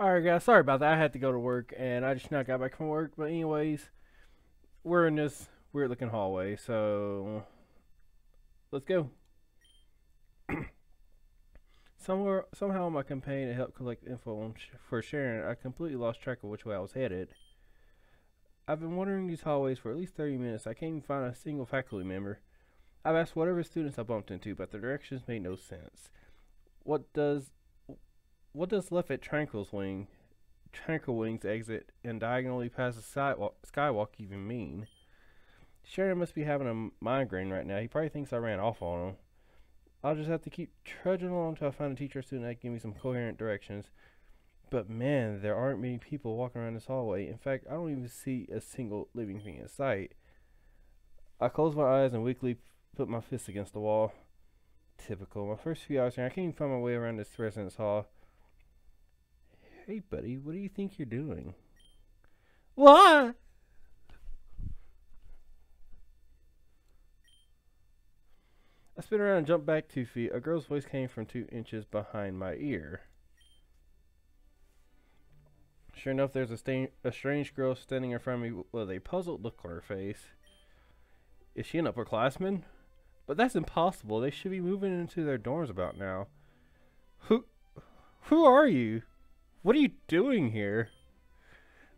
Alright guys, sorry about that. I had to go to work and I just now got back from work. But anyways, we're in this weird looking hallway, so let's go. Somewhere, somehow my campaign to help collect info for Cheren, I completely lost track of which way I was headed. I've been wandering these hallways for at least 30 minutes. I can't even find a single faculty member. I've asked whatever students I bumped into, but the directions made no sense. What does what does left at Tranquil's wing, Tranquil Wing's exit and diagonally past the sidewalk, skywalk even mean? Cheren must be having a migraine right now. He probably thinks I ran off on him. I'll just have to keep trudging along until I find a teacher or student that give me some coherent directions. But man, there aren't many people walking around this hallway. In fact, I don't even see a single living thing in sight. I close my eyes and weakly put my fist against the wall. Typical. My first few hours here, I can't even find my way around this residence hall. Hey, buddy, what do you think you're doing? What? I spin around and jump back two feet. A girl's voice came from two inches behind my ear. Sure enough, there's a, a strange girl standing in front of me with a puzzled look on her face. Is she an upperclassman? But that's impossible. They should be moving into their dorms about now. Who, who are you? What are you doing here?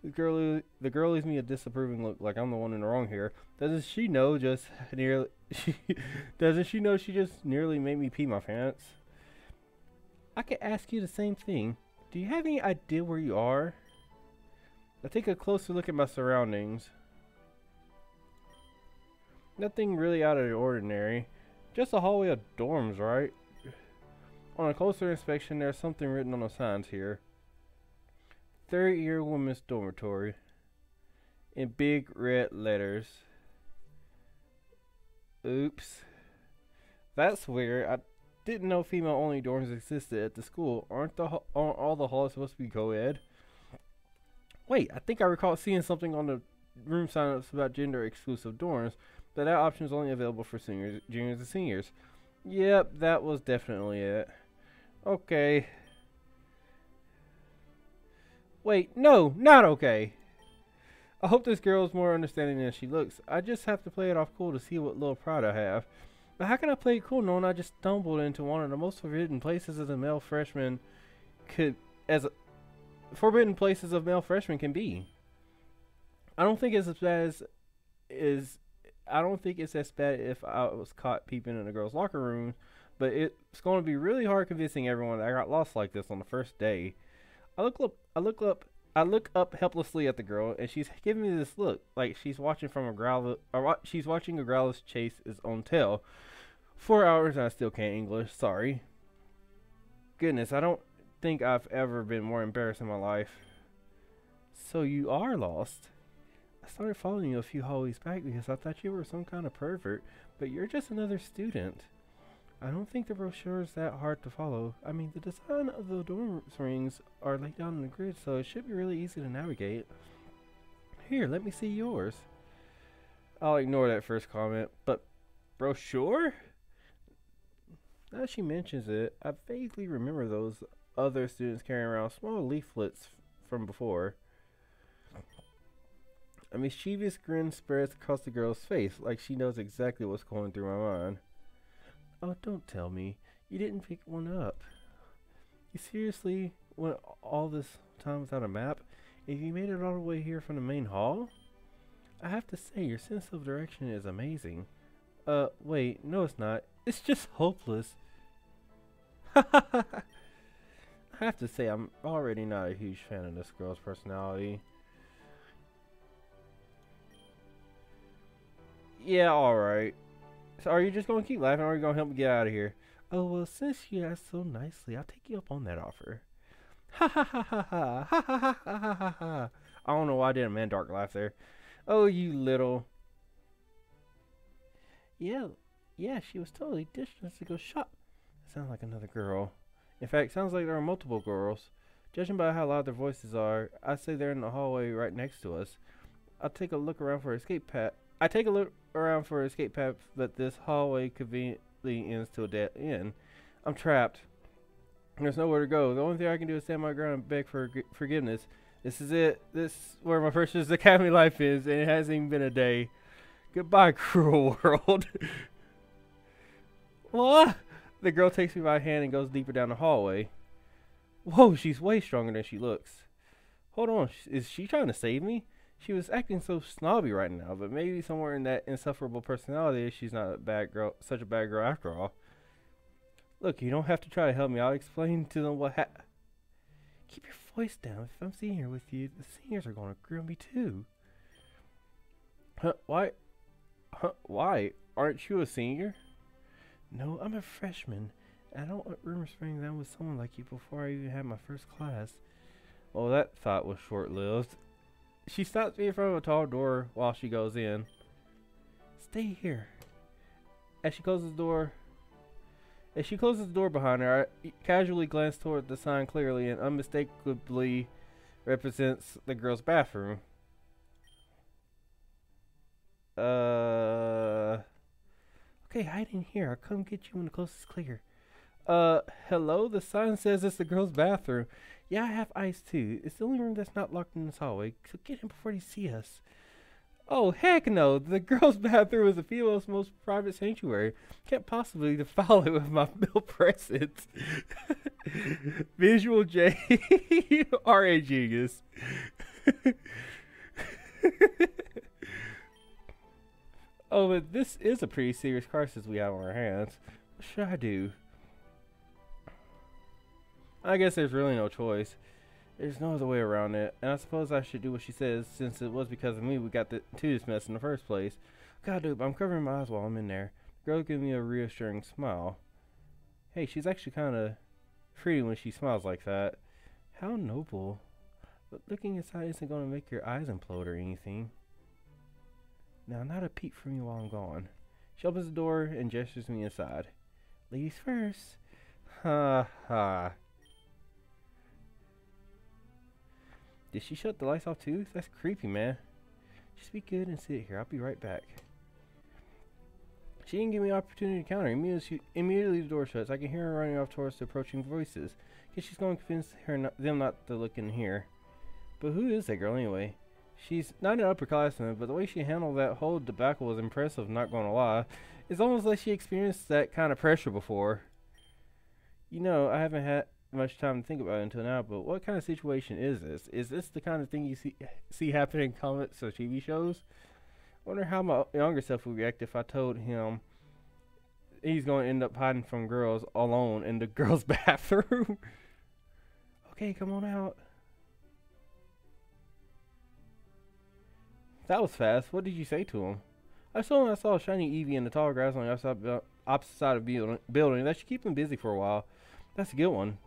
The girl, the girl leaves me a disapproving look, like I'm the one in the wrong here. Doesn't she know just nearly? She doesn't she know she just nearly made me pee my pants? I could ask you the same thing. Do you have any idea where you are? I take a closer look at my surroundings. Nothing really out of the ordinary. Just a hallway of dorms, right? On a closer inspection, there's something written on the signs here. Third year women's dormitory. In big red letters. Oops. That's weird. I didn't know female only dorms existed at the school. Aren't the aren't all the halls supposed to be co-ed? Wait, I think I recall seeing something on the room signups about gender exclusive dorms, but that option is only available for seniors, juniors, and seniors. Yep, that was definitely it. Okay. Wait, no, not okay. I hope this girl is more understanding than she looks. I just have to play it off cool to see what little pride I have. But how can I play it cool knowing I just stumbled into one of the most forbidden places as a male freshman could as a, forbidden places of male freshmen can be. I don't think it's as bad as is I don't think it's as bad if I was caught peeping in a girl's locker room, but it's going to be really hard convincing everyone that I got lost like this on the first day. I look up I look up I look up helplessly at the girl, and she's giving me this look, like she's watching from a growl. She's watching a growlers chase his own tail. Four hours, and I still can't English. Sorry. Goodness, I don't think I've ever been more embarrassed in my life. So you are lost. I started following you a few hallways back because I thought you were some kind of pervert, but you're just another student. I don't think the brochure is that hard to follow. I mean, the design of the dorm rings are laid down in the grid, so it should be really easy to navigate. Here, let me see yours. I'll ignore that first comment, but brochure? Now she mentions it, I vaguely remember those other students carrying around small leaflets from before. A mischievous grin spreads across the girl's face, like she knows exactly what's going through my mind. Oh, don't tell me. You didn't pick one up. You seriously went all this time without a map? If you made it all the way here from the main hall? I have to say, your sense of direction is amazing. Uh, wait, no it's not. It's just hopeless. I have to say, I'm already not a huge fan of this girl's personality. Yeah, alright. So are you just to keep laughing or are you to help me get out of here? Oh, well, since you asked so nicely, I'll take you up on that offer. Ha ha ha ha ha ha ha ha ha ha ha. I don't know why I did a man dark laugh there. Oh, you little. Yeah, yeah, she was totally dishing us to go shop. Sounds like another girl. In fact, sounds like there are multiple girls. Judging by how loud their voices are, I'd say they're in the hallway right next to us. I'll take a look around for escape path. I take a look around for escape path, but this hallway conveniently ends to a dead end. I'm trapped. There's nowhere to go. The only thing I can do is stand my ground and beg for forgiveness. This is it. This is where my first academy life is, and it hasn't even been a day. Goodbye, cruel world. what? The girl takes me by the hand and goes deeper down the hallway. Whoa, she's way stronger than she looks. Hold on, is she trying to save me? She was acting so snobby right now, but maybe somewhere in that insufferable personality, she's not a bad girl, such a bad girl after all. Look, you don't have to try to help me. I'll explain to them what happened. Keep your voice down. If I'm sitting here with you, the seniors are going to grill me too. Huh, why? Huh, why? Aren't you a senior? No, I'm a freshman. I don't want rumors spreading down with someone like you before I even had my first class. Well, that thought was short-lived. She stops me in front of a tall door while she goes in. Stay here. As she closes the door, as she closes the door behind her, I casually glance toward the sign clearly and unmistakably represents the girl's bathroom. Uh. Okay, hide in here. I'll come get you when the coast is clear. Uh, hello? The sign says it's the girl's bathroom. Yeah, I have ice too. It's the only room that's not locked in this hallway, so get in before they see us. Oh, heck no. The girl's bathroom is the female's most private sanctuary. Can't possibly defile it with my male presence. Visual J are a genius. oh, but this is a pretty serious crisis we have on our hands. What should I do? I guess there's really no choice. There's no other way around it. And I suppose I should do what she says, since it was because of me we got the, to this mess in the first place. God, dude, I'm covering my eyes while I'm in there. The girl gives me a reassuring smile. Hey, she's actually kind of pretty when she smiles like that. How noble. But looking inside isn't going to make your eyes implode or anything. Now, not a peep from you while I'm gone. She opens the door and gestures me inside. Ladies first. Ha ha. Did she shut the lights off too? That's creepy, man. Just be good and sit here. I'll be right back. She didn't give me an opportunity to counter. Immediately, immediately the door shuts. I can hear her running off towards the approaching voices. Guess she's going to convince her not, them not to look in here. But who is that girl anyway? She's not an upperclassman, but the way she handled that whole debacle was impressive, not going to lie. It's almost like she experienced that kind of pressure before. You know, I haven't had much time to think about until now, but what kind of situation is this? Is this the kind of thing you see see happening in comics or TV shows? I wonder how my younger self would react if I told him he's going to end up hiding from girls alone in the girls' bathroom. okay, come on out. That was fast. What did you say to him? I saw him. I saw a shiny Eevee in the tall grass on the opposite side of the building. That should keep him busy for a while. That's a good one.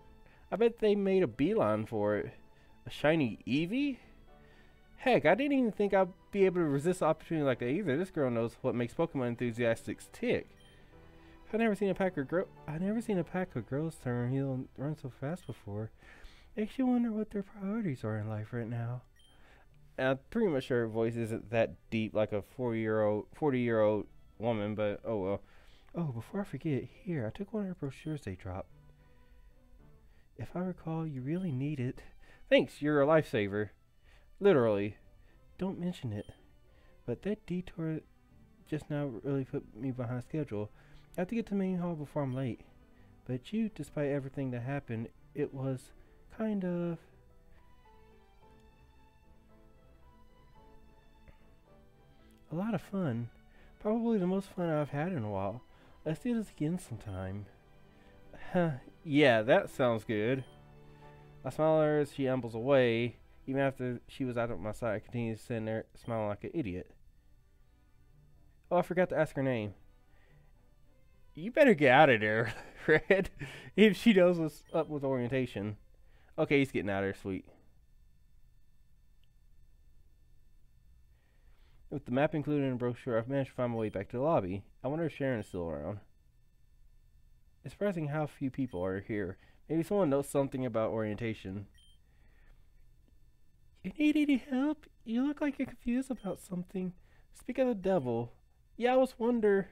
I bet they made a beeline for it. A shiny Eevee? Heck, I didn't even think I'd be able to resist an opportunity like that either. This girl knows what makes Pokemon enthusiasts tick. I've never seen a pack of girl. I've never seen a pack of girls turn heel and run so fast before. Makes you wonder what their priorities are in life right now. And I'm pretty much sure her voice isn't that deep like a 40 year old 40 year old woman, but oh well. Oh, before I forget, here I took one of her brochures they dropped. If I recall, you really need it. Thanks, you're a lifesaver. Literally. Don't mention it. But that detour just now really put me behind schedule. I have to get to main hall before I'm late. But you, despite everything that happened, it was kind of... A lot of fun. Probably the most fun I've had in a while. Let's do this again sometime. Huh, yeah, that sounds good. I smile at her as she ambles away. Even after she was out of my sight, I continue sitting there smiling like an idiot. Oh, I forgot to ask her name. You better get out of there, Red. if she knows what's up with orientation. Okay, he's getting out of there, sweet. With the map included in the brochure, I've managed to find my way back to the lobby. I wonder if Cheren is still around. It's surprising how few people are here. Maybe someone knows something about orientation. You need any help? You look like you're confused about something. Speak of the devil. Yeah, I was wonder.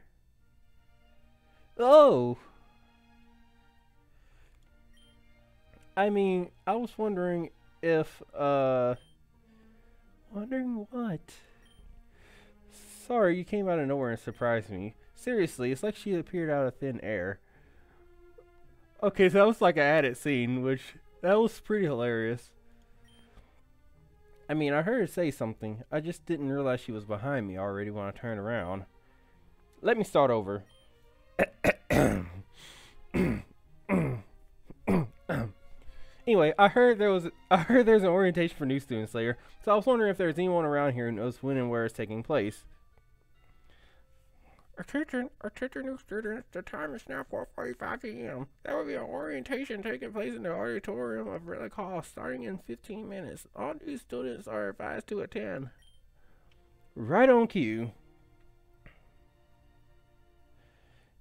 Oh! I mean, I was wondering if, uh, wondering what? Sorry, you came out of nowhere and surprised me. Seriously, it's like she appeared out of thin air. Okay, so that was like an added scene, which that was pretty hilarious. I mean, I heard her say something. I just didn't realize she was behind me already when I turned around. Let me start over. anyway, I heard there was I heard there's an orientation for new students later, so I was wondering if there's anyone around here who knows when and where it's taking place. Attention, attention new students, the time is now 4.45 p.m. There will be an orientation taking place in the auditorium of Relic Hall starting in 15 minutes. All new students are advised to attend. Right on cue.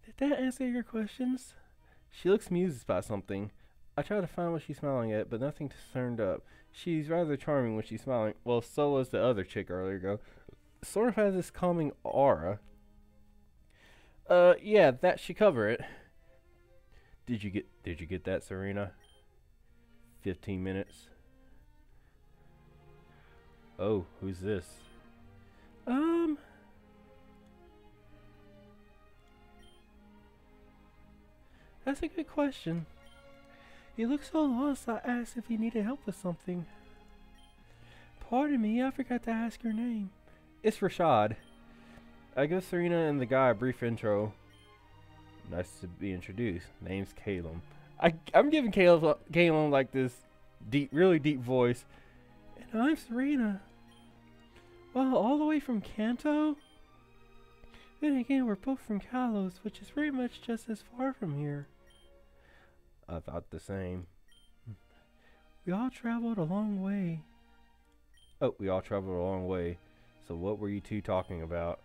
Did that answer your questions? She looks amused by something. I try to find what she's smiling at, but nothing turned up. She's rather charming when she's smiling. Well, so was the other chick earlier ago. Sort of has this calming aura. Uh, yeah, that should cover it. Did you get Did you get that, Serena? Fifteen minutes. Oh, who's this? Um. That's a good question. He looked so lost, I asked if he needed help with something. Pardon me, I forgot to ask your name. It's Rashad. I give Serena and the guy a brief intro. Nice to be introduced. Name's Caleb. I, I'm giving Caleb, Caleb like this deep, really deep voice. And I'm Serena. Well, all the way from Kanto? Then again, we're both from Kalos, which is pretty much just as far from here. I thought the same. We all traveled a long way. Oh, we all traveled a long way. So what were you two talking about?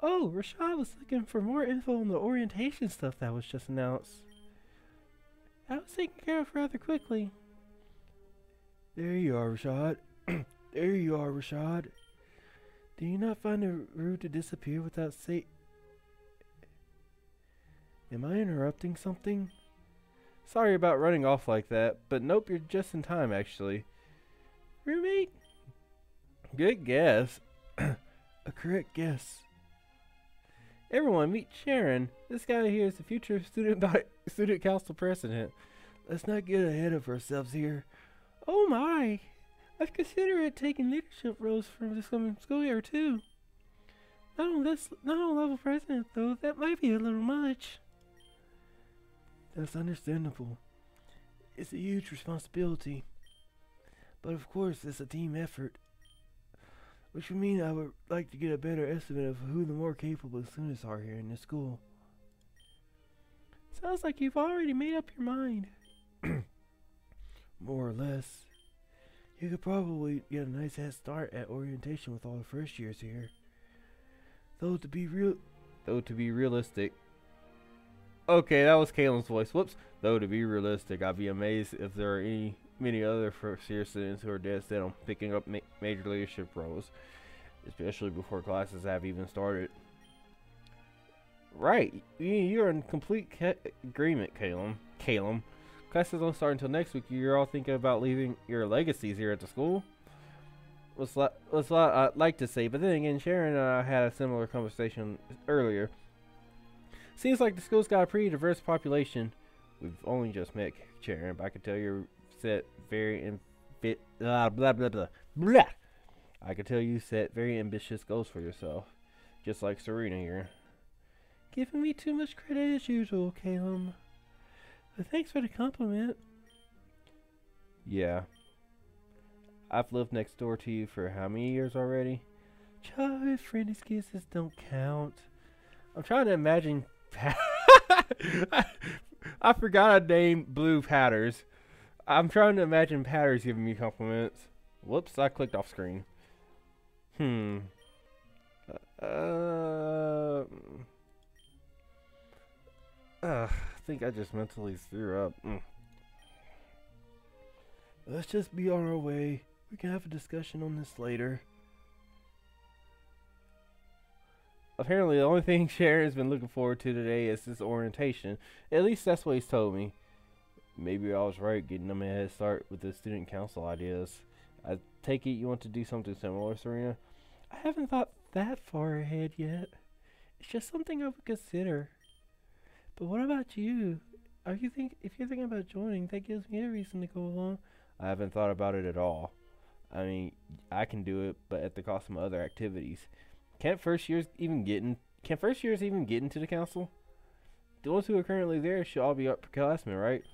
Oh, Rashad was looking for more info on the orientation stuff that was just announced. That was taken care of rather quickly. There you are, Rashad. there you are, Rashad. Do you not find it rude to disappear without say... Am I interrupting something? Sorry about running off like that, but nope, you're just in time, actually. Roommate? Good guess. A correct guess. Everyone, meet Cheren. This guy here is the future student student council president. Let's not get ahead of ourselves here. Oh my! I've considered taking leadership roles from this coming school year too. Not on this, not on level president though. That might be a little much. That's understandable. It's a huge responsibility. But of course, it's a team effort. Which would mean I would like to get a better estimate of who the more capable students are here in the school. Sounds like you've already made up your mind. more or less. You could probably get a nice head start at orientation with all the first years here. Though to be real though to be realistic, Okay, that was Kalen's voice. Whoops. Though, to be realistic, I'd be amazed if there are any many other first year students who are dead set on picking up ma major leadership roles, especially before classes have even started. Right, you're in complete agreement, Caleb. Caleb. Classes don't start until next week. You're all thinking about leaving your legacies here at the school. What's what's I'd like to say, but then again, Cheren and I had a similar conversation earlier. Seems like the school's got a pretty diverse population. We've only just met Cheren, but I can tell you're set very fit blah blah blah blah blah. I can tell you set very ambitious goals for yourself, just like Serena here. Giving me too much credit as usual, Caleb. But thanks for the compliment. Yeah. I've lived next door to you for how many years already? Childhood friend excuses don't count. I'm trying to imagine I forgot I named Blue Patterrz. I'm trying to imagine Patterrz giving me compliments. Whoops, I clicked off screen. Hmm. Uh, uh, I think I just mentally threw up. Mm. Let's just be on our way. We can have a discussion on this later. apparently the only thing Cheren's been looking forward to today is this orientation. At least that's what he's told me. Maybe I was right getting them a head start with the student council ideas. I take it you want to do something similar, Serena? I haven't thought that far ahead yet. It's just something I would consider. But what about you? Are you think if you're thinking about joining, that gives me a reason to go along. I haven't thought about it at all. I mean, I can do it, but at the cost of my other activities. Can't first years even get in? Can first years even get into the council? The ones who are currently there should all be upperclassmen, right?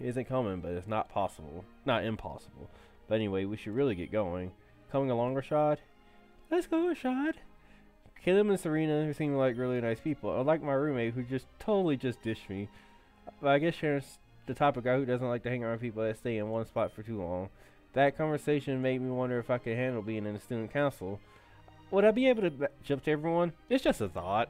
Isn't coming, but it's not possible. Not impossible. But anyway, we should really get going. Coming along, Rashad? Let's go, Rashad. Caleb and Serena seem like really nice people. Unlike my roommate, who just totally just dished me. But I guess Cheren's the type of guy who doesn't like to hang around people that stay in one spot for too long. That conversation made me wonder if I could handle being in the student council. Would I be able to jump to everyone? It's just a thought.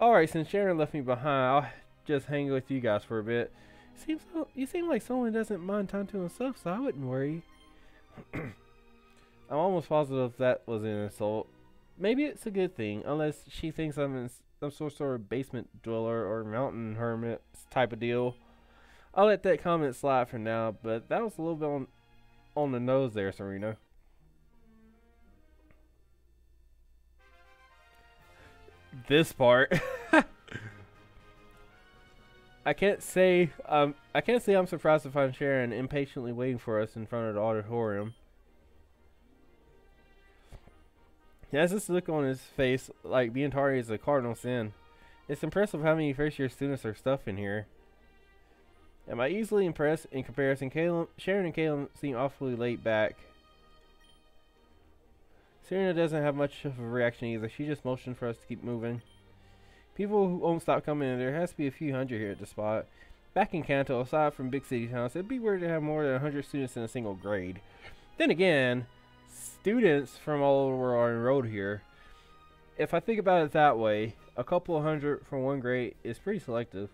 Alright, since Cheren left me behind, I'll just hang with you guys for a bit. Seems you seem like someone doesn't mind time to himself, so I wouldn't worry. I'm almost positive that was an insult. Maybe it's a good thing, unless she thinks I'm in some sort of basement dweller or mountain hermit type of deal. I'll let that comment slide for now, but that was a little bit on, on the nose there, Serena. This part. I can't say um I can't say I'm surprised to find Cheren impatiently waiting for us in front of the auditorium. He has this look on his face like being tardy is a cardinal sin. It's impressive how many first year students are stuff in here. Am I easily impressed? In comparison, Caleb, Cheren and Caleb seem awfully laid back. Serena doesn't have much of a reaction either. She just motioned for us to keep moving. People who won't stop coming in. There has to be a few hundred here at the spot. Back in Kanto, aside from big city towns, it'd be weird to have more than 100 students in a single grade. Then again, students from all over are enrolled here. If I think about it that way, a couple hundred from one grade is pretty selective.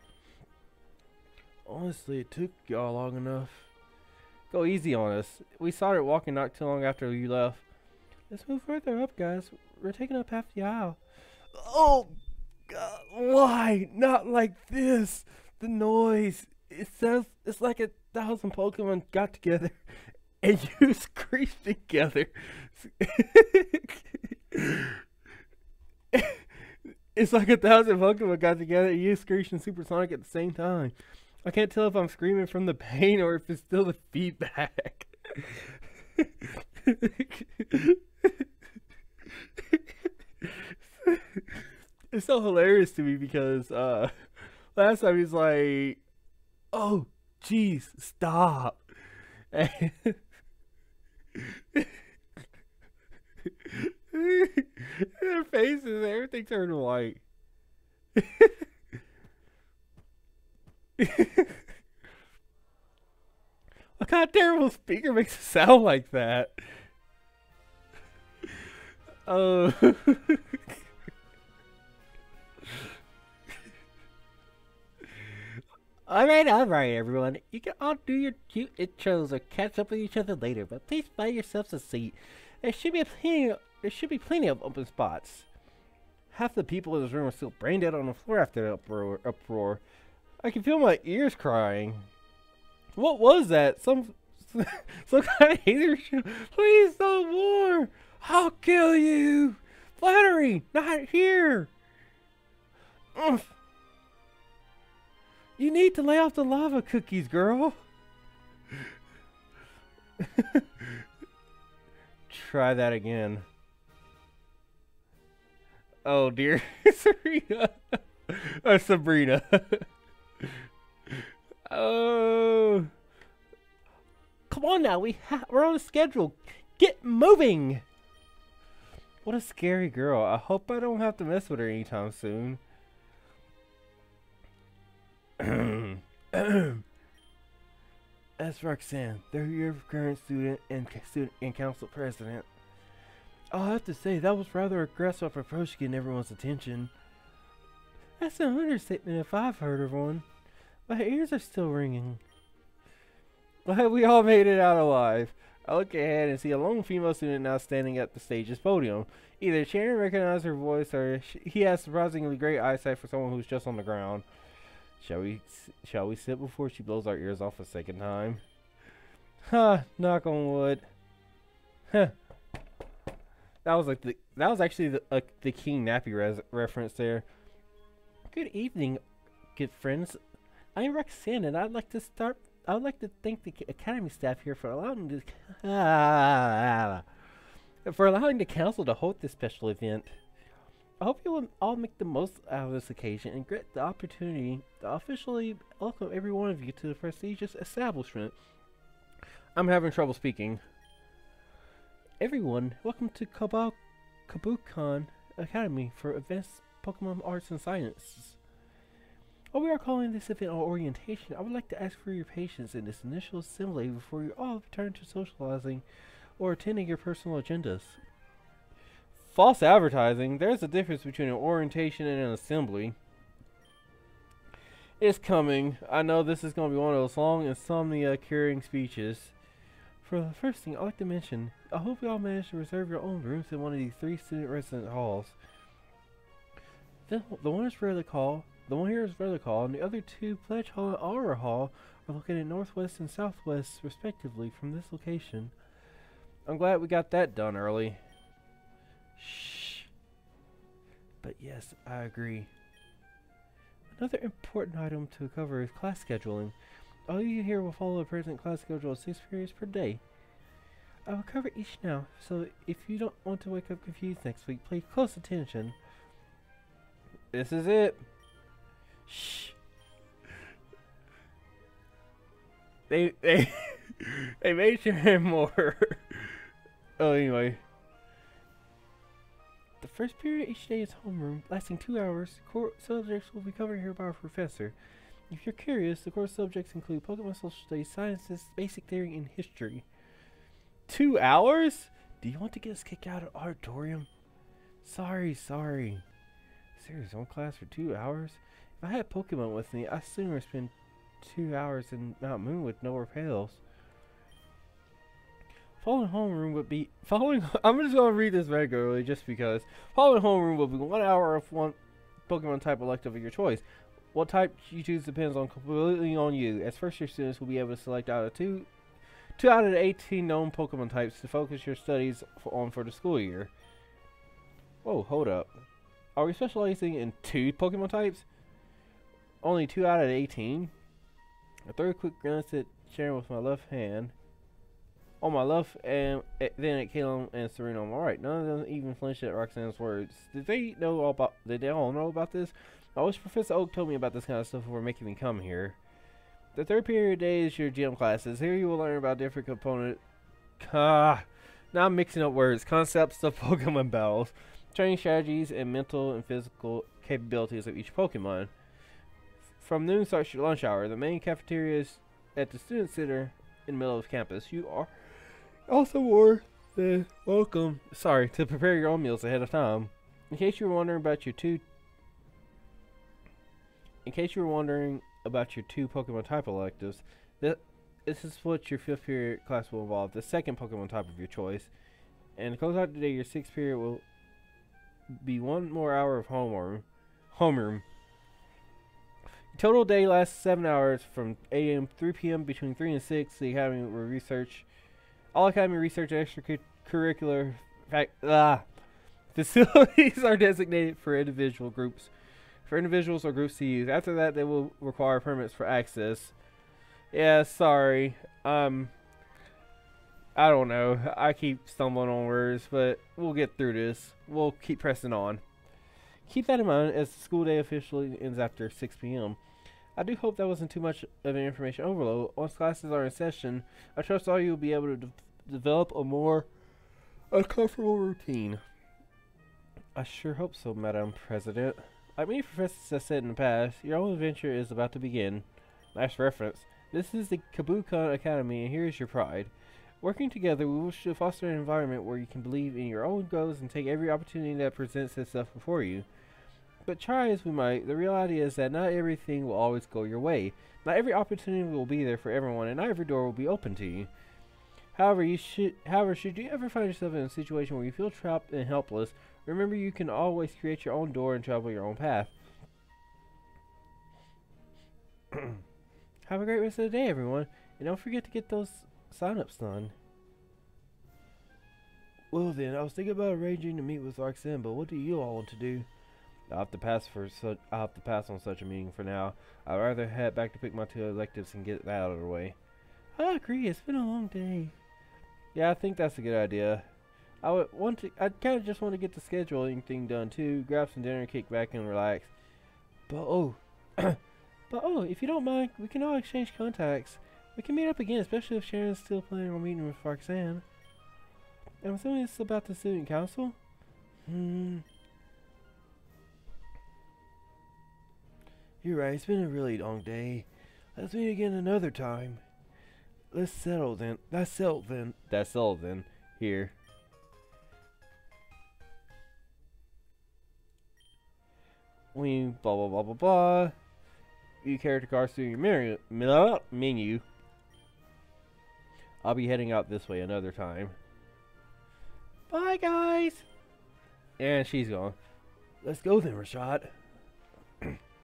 Honestly, it took y'all long enough. Go easy on us. We started walking not too long after you left. Let's move further up, guys. We're taking up half the aisle. Oh, God, why? Not like this. The noise. It sounds, it's like a thousand Pokemon got together and you screeched together. it's like a thousand Pokemon got together and you screeched and supersonic at the same time. I can't tell if I'm screaming from the pain or if it's still the feedback. It's so hilarious to me because uh, last time he's like, "Oh, jeez, stop." And their faces, everything turned white. kind of terrible speaker makes it sound like that? Oh. Alright, alright, everyone. You can all do your cute intros or catch up with each other later, but please find yourselves a seat. There should be plenty. Of, there should be plenty of open spots. Half the people in this room are still brain dead on the floor after the uproar. uproar. I can feel my ears crying. What was that? Some some kind of hater show? Please no more. I'll kill you. Flattery, not here. Oof. You need to lay off the lava cookies, girl. Try that again. Oh dear, Serena. Uh, Sabrina. oh. Come on now, we we're on a schedule. Get moving. What a scary girl. I hope I don't have to mess with her anytime soon. That's Roxanne. They're your current student and student and council president. I'll have to say that was rather aggressive approach to getting everyone's attention. That's an understatement if I've heard of one. My ears are still ringing. Glad we all made it out alive. I look ahead and see a lone female student now standing at the stage's podium. Either Cheren recognized her voice or he has surprisingly great eyesight for someone who's just on the ground. Shall we shall we sit before she blows our ears off a second time? Ha! knock on wood. Huh. That was like the that was actually the uh, the King Nappy reference there. Good evening, good friends. I'm Roxanne, and I'd like to start. I would like to thank the Academy staff here for allowing the for allowing the council to hold this special event. I hope you will all make the most out of this occasion and get the opportunity to officially welcome every one of you to the prestigious establishment. I'm having trouble speaking. Everyone, welcome to Kabal Kobukan Academy for Advanced Pokemon Arts and Sciences. While we are calling this event our orientation, I would like to ask for your patience in this initial assembly before you all return to socializing or attending your personal agendas. False advertising. There's a difference between an orientation and an assembly. It's coming. I know this is going to be one of those long insomnia curing speeches. For the first thing, I'd like to mention, I hope you all managed to reserve your own rooms in one of these three student resident halls. The, the one is for the call, the one here is for the call, and the other two, Pledge Hall and Aura Hall, are located northwest and southwest, respectively, from this location. I'm glad we got that done early. Shh. But yes, I agree. Another important item to cover is class scheduling. All you here will follow the present class schedule of six periods per day. I will cover each now, so if you don't want to wake up confused next week, pay close attention. This is it. Shh. They they they made sure more. oh, anyway. The first period each day is homeroom, lasting two hours. Core subjects will be covered here by our professor. If you're curious, the core subjects include Pokemon Social Studies, Sciences, Basic Theory, and History. Two hours? Do you want to get us kicked out of auditorium? Sorry, sorry. Serious, one class for two hours? If I had Pokemon with me, I'd sooner spend two hours in Mount Moon with no repels. Following homeroom would be following. I'm just gonna read this regularly just because. Following homeroom will be one hour of one Pokemon type elective of your choice. What type you choose depends on completely on you. As first year students will be able to select out of two, two out of the 18 known Pokemon types to focus your studies for, on for the school year. Whoa, hold up. Are we specializing in two Pokemon types? Only two out of 18? I throw a quick glance at Cheren with my left hand on my left, and uh, then at Caleb and Serena on my right. None of them even flinched at Roxanne's words. Did they know all about? Did they all know about this? I wish Professor Oak told me about this kind of stuff before making me come here. The third period day is your gym classes. Here you will learn about different component. Ah, now I'm mixing up words. Concepts of Pokemon battles, training strategies, and mental and physical capabilities of each Pokemon. From noon starts your lunch hour. The main cafeteria is at the student center in the middle of campus. You are also more than welcome. Sorry to prepare your own meals ahead of time. In case you were wondering about your two in case you were wondering about your two Pokemon type electives, th this is what your fifth period class will involve, the second Pokemon type of your choice. And to close out today, your sixth period will be one more hour of homeroom. Homeroom. Total day lasts seven hours from 8 a.m. 3 p.m. between 3 and 6. The Academy will research all Academy research extracurricular ah, facilities are designated for individual groups for individuals or groups to use. After that, they will require permits for access. Yeah, sorry. Um, I don't know. I keep stumbling on words, but we'll get through this. We'll keep pressing on. Keep that in mind as the school day officially ends after 6 p.m. I do hope that wasn't too much of an information overload. Once classes are in session, I trust all you will be able to de develop a more uncomfortable routine. I sure hope so, Madam President. Like many professors have said in the past, your own adventure is about to begin. Nice reference. This is the Kobukan Academy, and here is your pride. Working together, we wish to foster an environment where you can believe in your own goals and take every opportunity that presents itself before you. But try as we might, the reality is that not everything will always go your way. Not every opportunity will be there for everyone, and not every door will be open to you. However, you should, however, should you ever find yourself in a situation where you feel trapped and helpless, Remember, you can always create your own door and travel your own path. Have a great rest of the day, everyone. And don't forget to get those sign-ups done. Well then, I was thinking about arranging to meet with Roxanne, but what do you all want to do? I'll have to pass for such. I'll have to pass on such a meeting for now. I'd rather head back to pick my two electives and get that out of the way. I agree. It's been a long day. Yeah, I think that's a good idea. I would want to. I kind of just want to get the scheduling thing done too. Grab some dinner, kick back, and relax. But oh, but oh, if you don't mind, we can all exchange contacts. We can meet up again, especially if Cheren's still planning on meeting with Roxanne. I'm assuming it's about the student council. Hmm. You're right. It's been a really long day. Let's meet again another time. Let's settle then. That's settled then. That's settled then. Here. We blah blah blah blah blah. You character cards through your menu. menu. I'll be heading out this way another time. Bye, guys. And she's gone. Let's go then, Rashad.